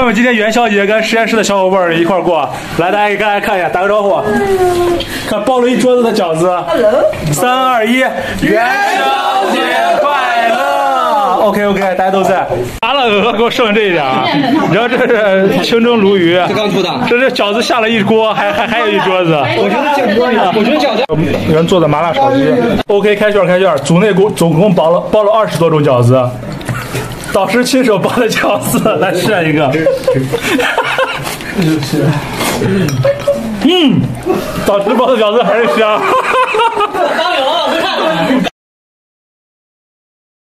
我们今天元宵节跟实验室的小伙伴儿一块儿过，来，大家给大家看一下，打个招呼。看包了一桌子的饺子。三二一，元宵节快乐！OK OK，大家都在。麻辣鹅给我剩这一点啊，你知道这是清蒸鲈鱼，这刚出的。这是饺子下了一锅，还还还有一桌子。我觉得饺子，我觉得饺子。有人做的麻辣炒鸡。OK，开卷开卷，组内共总共包了包了二十多种饺子。导师亲手包的饺子，来试一个。嗯，导师包的饺子还是香。